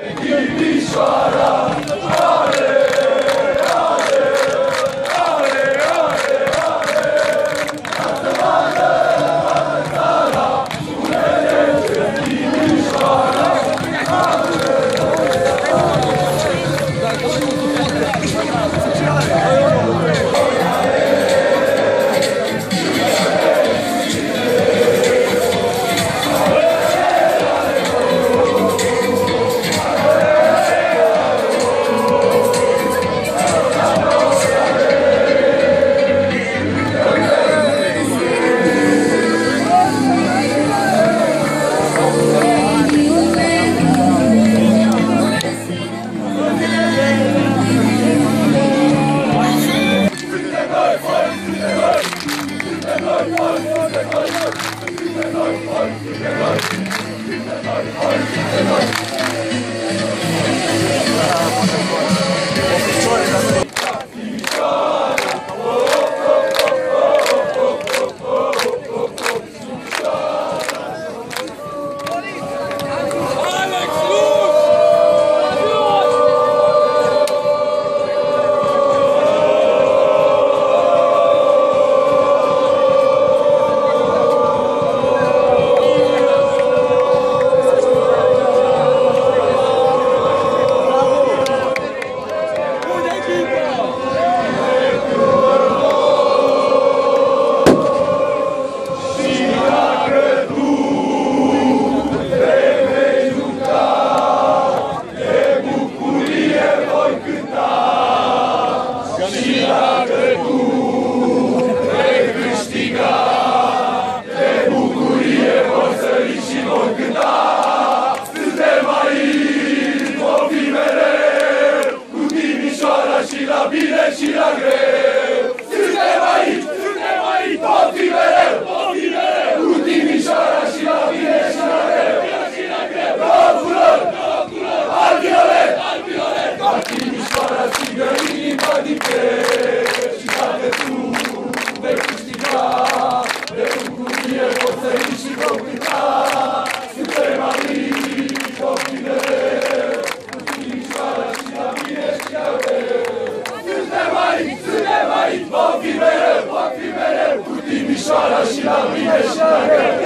Give me Shara. ঈশ্বর শিলা বিদেশ লাগে